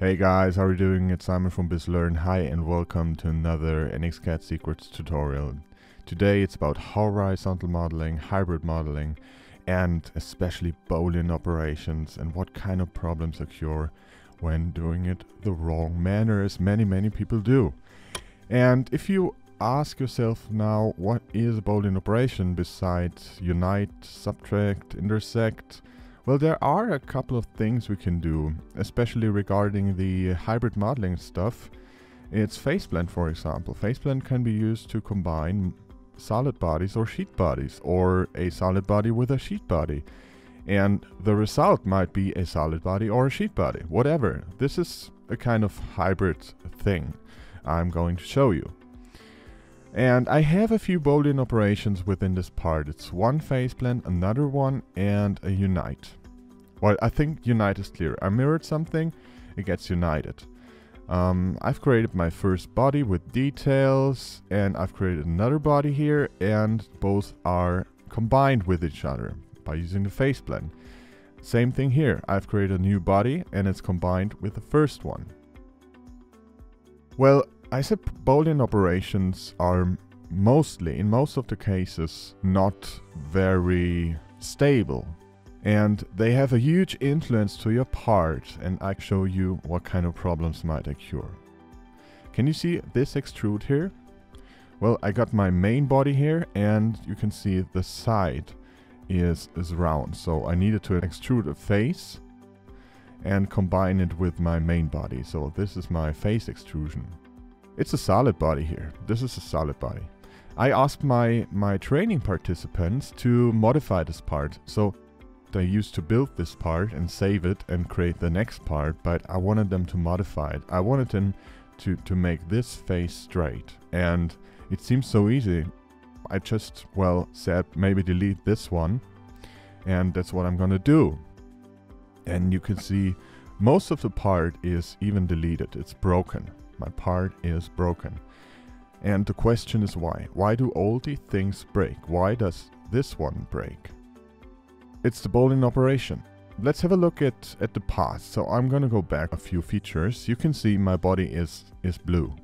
Hey guys, how are you doing? It's Simon from BizLearn. Hi and welcome to another NXCAD Secrets tutorial. Today it's about horizontal modeling, hybrid modeling, and especially Boolean operations and what kind of problems occur when doing it the wrong manner as many many people do. And if you ask yourself now what is a Boolean operation besides unite, subtract, intersect, well, there are a couple of things we can do, especially regarding the hybrid modeling stuff. It's faceblend, for example. Faceblend can be used to combine solid bodies or sheet bodies, or a solid body with a sheet body. And the result might be a solid body or a sheet body, whatever. This is a kind of hybrid thing I'm going to show you. And I have a few Boolean operations within this part. It's one faceblend, another one, and a unite. Well, I think unite is clear. I mirrored something, it gets united. Um, I've created my first body with details, and I've created another body here, and both are combined with each other by using the faceblend. Same thing here. I've created a new body, and it's combined with the first one. Well, I said Boolean operations are mostly, in most of the cases, not very stable. And they have a huge influence to your part, and I show you what kind of problems might occur. Can you see this extrude here? Well, I got my main body here, and you can see the side is, is round. So I needed to extrude a face and combine it with my main body. So this is my face extrusion. It's a solid body here. This is a solid body. I asked my, my training participants to modify this part. So they used to build this part and save it and create the next part, but I wanted them to modify it. I wanted them to, to make this face straight. And it seems so easy. I just, well, said maybe delete this one. And that's what I'm gonna do. And you can see most of the part is even deleted. It's broken. My part is broken. And the question is why? Why do all these things break? Why does this one break? It's the Boolean operation. Let's have a look at, at the past. So I'm gonna go back a few features. You can see my body is, is blue.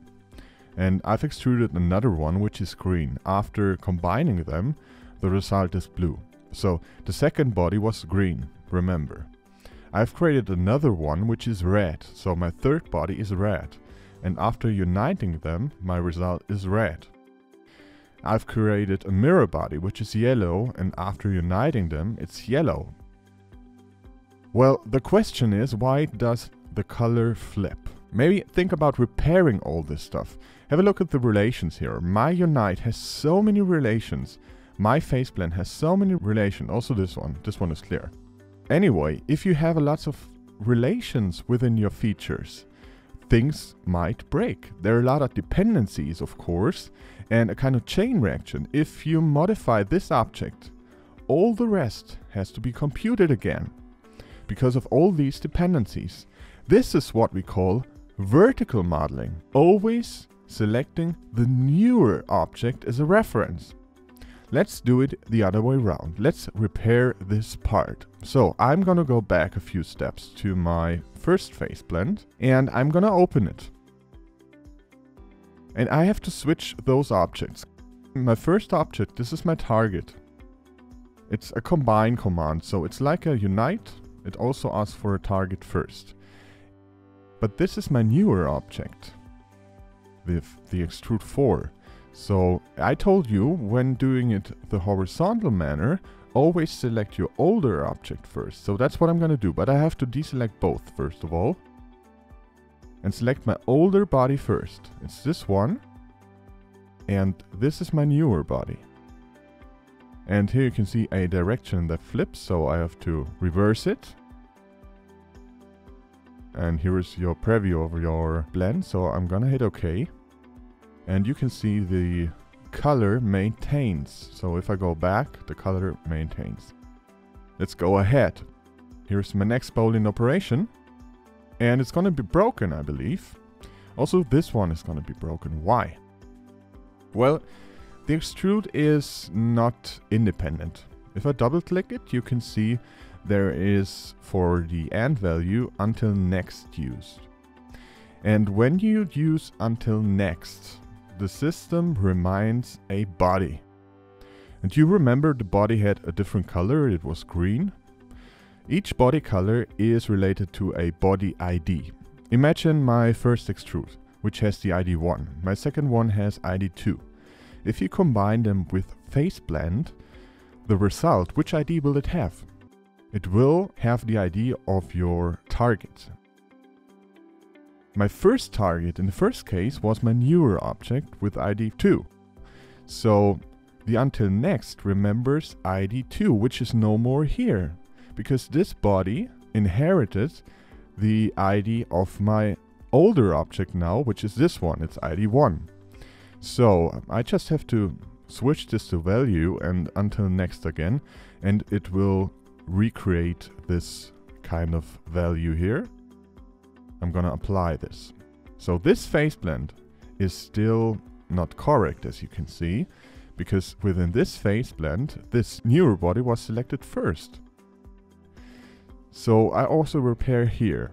And I've extruded another one which is green. After combining them, the result is blue. So the second body was green, remember. I've created another one which is red, so my third body is red and after uniting them, my result is red. I've created a mirror body, which is yellow, and after uniting them, it's yellow. Well, the question is, why does the color flip? Maybe think about repairing all this stuff. Have a look at the relations here. My Unite has so many relations. My faceblend has so many relations. Also this one. This one is clear. Anyway, if you have lots of relations within your features, things might break. There are a lot of dependencies, of course, and a kind of chain reaction. If you modify this object, all the rest has to be computed again because of all these dependencies. This is what we call vertical modeling, always selecting the newer object as a reference. Let's do it the other way around. Let's repair this part. So I'm gonna go back a few steps to my first faceblend and I'm gonna open it. And I have to switch those objects. My first object, this is my target. It's a combine command, so it's like a unite. It also asks for a target first. But this is my newer object, the, the extrude 4. So I told you when doing it the horizontal manner, always select your older object first. So that's what I'm going to do, but I have to deselect both first of all. And select my older body first. It's this one. And this is my newer body. And here you can see a direction that flips, so I have to reverse it. And here is your preview of your blend, so I'm gonna hit OK. And you can see the color maintains. So if I go back, the color maintains. Let's go ahead. Here's my next Boolean operation. And it's gonna be broken, I believe. Also, this one is gonna be broken. Why? Well, the extrude is not independent. If I double click it, you can see there is for the end value until next used. And when you use until next, the system reminds a body. And you remember the body had a different color, it was green. Each body color is related to a body ID. Imagine my first extrude, which has the ID 1. My second one has ID 2. If you combine them with face blend, the result, which ID will it have? It will have the ID of your target. My first target in the first case was my newer object with ID 2. So the until next remembers ID 2, which is no more here, because this body inherited the ID of my older object now, which is this one, it's ID 1. So I just have to switch this to value and until next again, and it will recreate this kind of value here. I'm gonna apply this. So this face blend is still not correct as you can see, because within this face blend, this newer body was selected first. So I also repair here.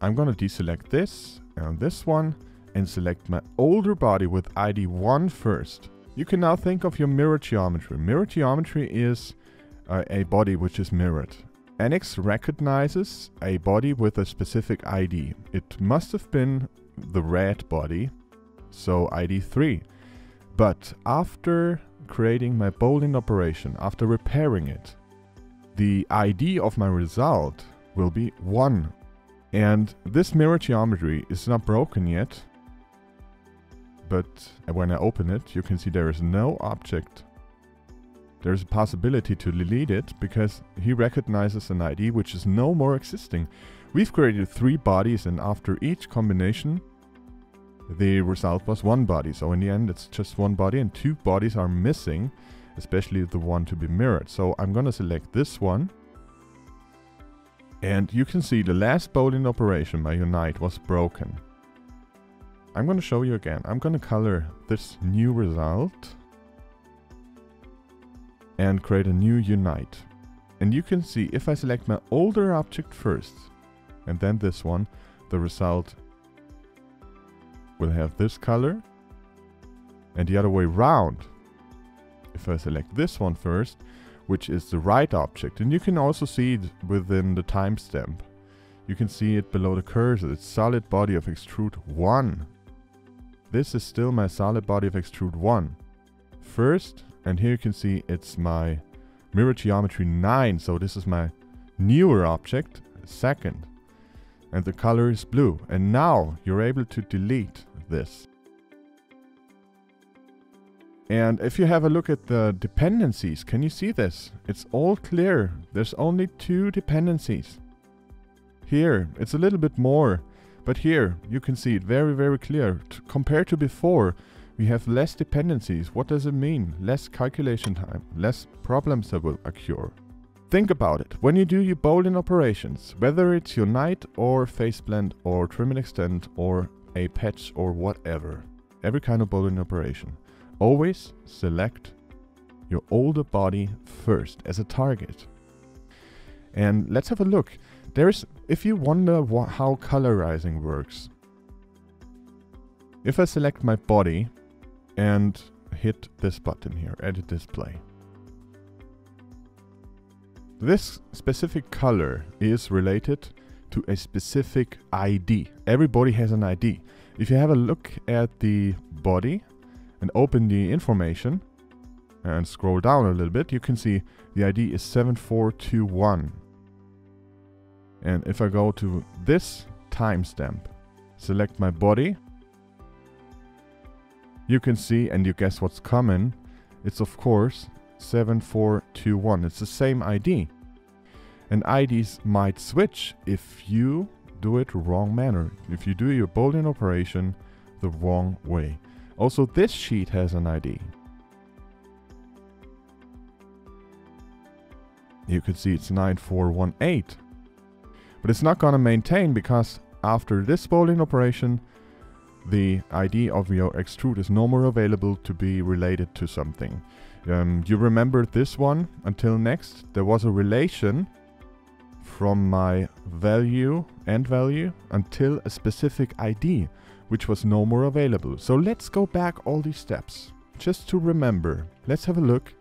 I'm gonna deselect this and this one and select my older body with ID 1 first. You can now think of your mirror geometry. Mirror geometry is uh, a body which is mirrored. NX recognizes a body with a specific ID. It must have been the red body, so ID 3. But after creating my Boolean operation, after repairing it, the ID of my result will be 1. And this mirror geometry is not broken yet, but when I open it, you can see there is no object there's a possibility to delete it because he recognizes an ID which is no more existing. We've created three bodies and after each combination the result was one body. So in the end it's just one body and two bodies are missing, especially the one to be mirrored. So I'm gonna select this one and you can see the last Boolean operation, my unite, was broken. I'm gonna show you again. I'm gonna color this new result and create a new unite. And you can see if I select my older object first and then this one, the result will have this color and the other way round. If I select this one first, which is the right object, and you can also see it within the timestamp. You can see it below the cursor, it's solid body of extrude 1. This is still my solid body of extrude 1. First, and here you can see it's my mirror geometry 9. So this is my newer object, second. And the color is blue. And now you're able to delete this. And if you have a look at the dependencies, can you see this? It's all clear. There's only two dependencies. Here, it's a little bit more. But here, you can see it very, very clear. T compared to before, we have less dependencies. What does it mean? Less calculation time, less problems that will occur. Think about it. When you do your Boolean operations, whether it's unite or face blend or trim and extend or a patch or whatever, every kind of Boolean operation, always select your older body first as a target. And let's have a look. There's, if you wonder how colorizing works, if I select my body and hit this button here, edit display. This specific color is related to a specific ID. Everybody has an ID. If you have a look at the body and open the information and scroll down a little bit, you can see the ID is 7421. And if I go to this timestamp, select my body you can see and you guess what's coming. It's of course 7421. It's the same ID. And IDs might switch if you do it wrong manner. If you do your Boolean operation the wrong way. Also this sheet has an ID. You can see it's 9418. But it's not gonna maintain because after this Boolean operation the ID of your extrude is no more available to be related to something. Um, you remember this one until next? There was a relation from my value and value until a specific ID, which was no more available. So let's go back all these steps. Just to remember, let's have a look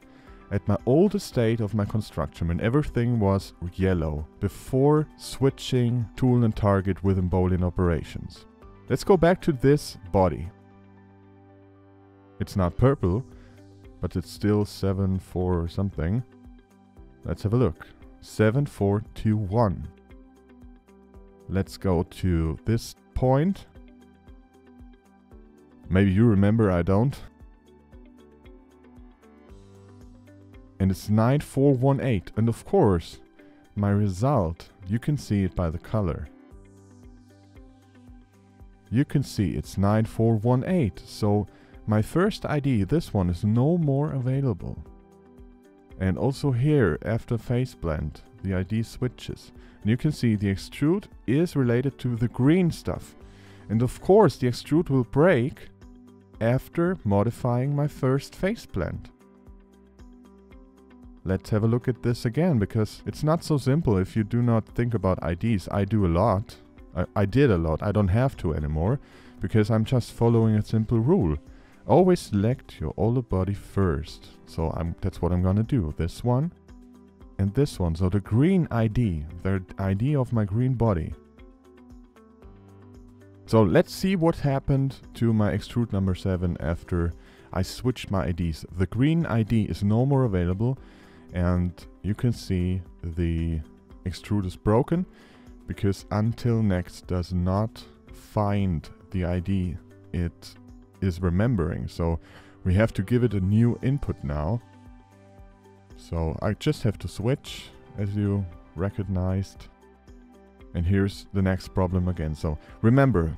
at my old state of my construction when everything was yellow before switching tool and target within Boolean operations. Let's go back to this body. It's not purple, but it's still 7, 4 or something. Let's have a look. 7, 4, 2, 1. Let's go to this point. Maybe you remember, I don't. And it's 9418. And of course, my result, you can see it by the color. You can see it's 9418. So my first ID, this one, is no more available. And also here, after face blend, the ID switches. And you can see the extrude is related to the green stuff. And of course, the extrude will break after modifying my first face blend. Let's have a look at this again, because it's not so simple if you do not think about IDs. I do a lot. I, I did a lot. I don't have to anymore, because I'm just following a simple rule. Always select your older body first. So I'm, that's what I'm gonna do. This one and this one. So the green ID, the ID of my green body. So let's see what happened to my extrude number 7 after I switched my IDs. The green ID is no more available and you can see the extrude is broken because until next does not find the ID it is remembering. So we have to give it a new input now. So I just have to switch as you recognized. And here's the next problem again. So remember,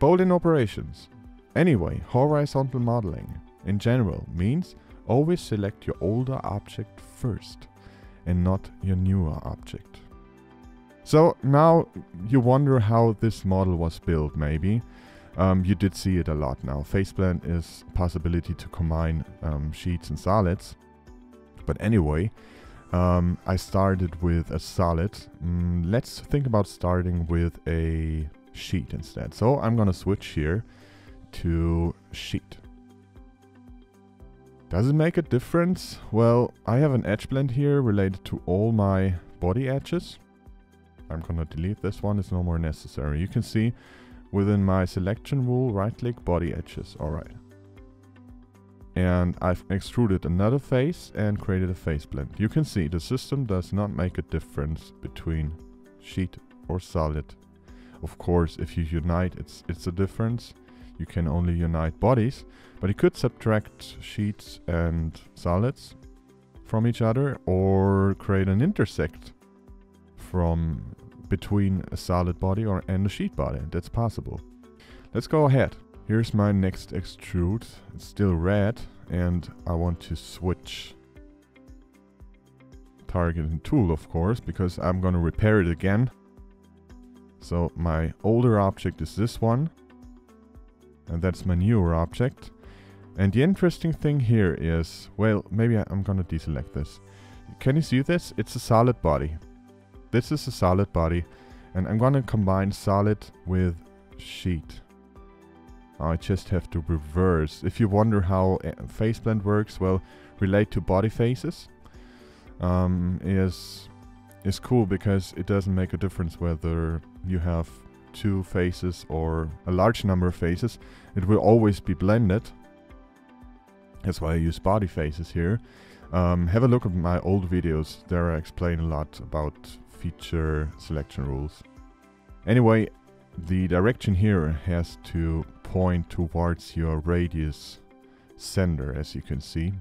Boolean operations. Anyway, horizontal modeling in general means always select your older object first and not your newer object. So now you wonder how this model was built maybe. Um, you did see it a lot now. Faceblend is possibility to combine um, sheets and solids. But anyway, um, I started with a solid. Mm, let's think about starting with a sheet instead. So I'm gonna switch here to sheet. Does it make a difference? Well, I have an edge blend here related to all my body edges. I'm gonna delete this one, it's no more necessary. You can see within my selection rule, right click body edges, alright. And I've extruded another face and created a face blend. You can see the system does not make a difference between sheet or solid. Of course, if you unite, it's, it's a difference you can only unite bodies, but you could subtract sheets and solids from each other or create an intersect from between a solid body or and a sheet body. That's possible. Let's go ahead. Here's my next extrude. It's still red and I want to switch target and tool of course because I'm gonna repair it again. So my older object is this one and that's my newer object. And the interesting thing here is, well, maybe I'm gonna deselect this. Can you see this? It's a solid body. This is a solid body, and I'm gonna combine solid with sheet. I just have to reverse. If you wonder how face blend works, well, relate to body faces um, is is cool because it doesn't make a difference whether you have two faces or a large number of faces, it will always be blended. That's why I use body faces here. Um, have a look at my old videos, there I explain a lot about feature selection rules. Anyway, the direction here has to point towards your radius center, as you can see.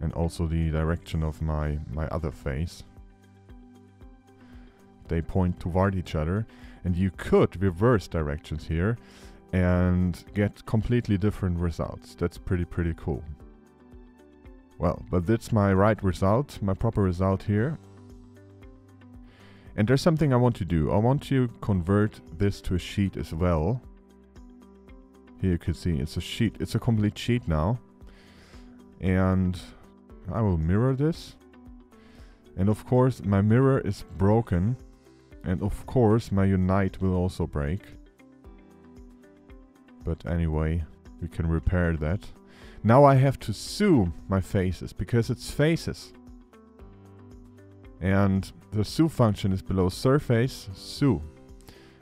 And also the direction of my, my other face. They point toward each other. And you could reverse directions here and get completely different results. That's pretty, pretty cool. Well, but that's my right result, my proper result here. And there's something I want to do. I want to convert this to a sheet as well. Here you can see it's a sheet. It's a complete sheet now. And I will mirror this. And of course my mirror is broken. And of course my Unite will also break. But anyway, we can repair that. Now I have to zoom my faces because it's faces. And the zoom function is below surface, zoom.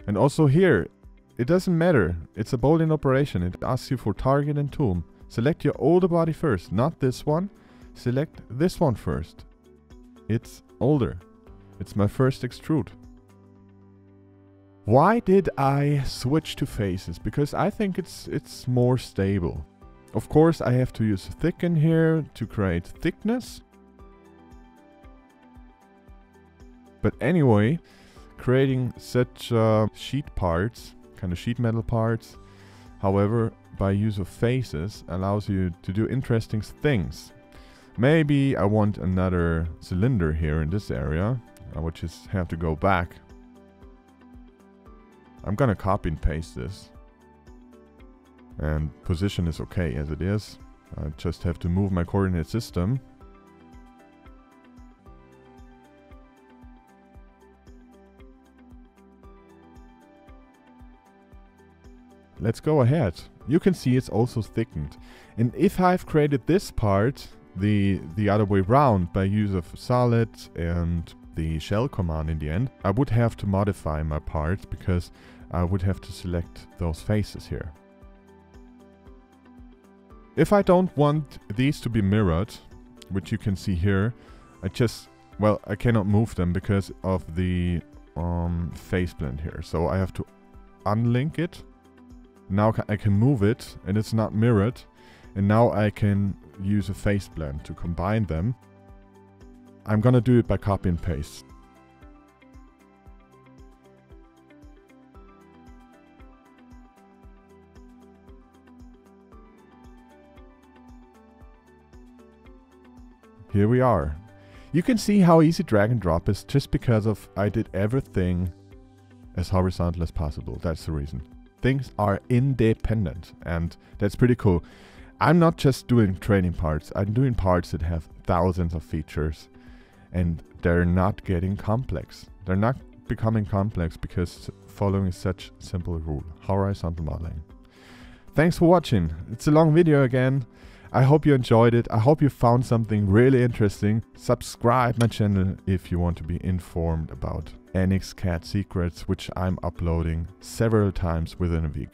And also here, it doesn't matter. It's a Boolean operation. It asks you for target and tool. Select your older body first, not this one. Select this one first. It's older. It's my first extrude. Why did I switch to faces? Because I think it's it's more stable. Of course, I have to use thicken here to create thickness. But anyway, creating such uh, sheet parts, kind of sheet metal parts, however, by use of faces allows you to do interesting things. Maybe I want another cylinder here in this area. I would just have to go back. I'm gonna copy and paste this. And position is okay as it is. I just have to move my coordinate system. Let's go ahead. You can see it's also thickened. And if I've created this part the, the other way round by use of solid and the shell command in the end, I would have to modify my part because I would have to select those faces here. If I don't want these to be mirrored, which you can see here, I just, well, I cannot move them because of the um, face blend here. So I have to unlink it now I can move it and it's not mirrored. And now I can use a face blend to combine them. I'm gonna do it by copy and paste. Here we are. You can see how easy drag and drop is just because of I did everything as horizontal as possible. That's the reason things are independent and that's pretty cool. I'm not just doing training parts, I'm doing parts that have thousands of features and they're not getting complex. They're not becoming complex because following such simple rule, horizontal modeling. Thanks for watching. It's a long video again. I hope you enjoyed it. I hope you found something really interesting. Subscribe my channel if you want to be informed about NX CAD secrets, which I'm uploading several times within a week.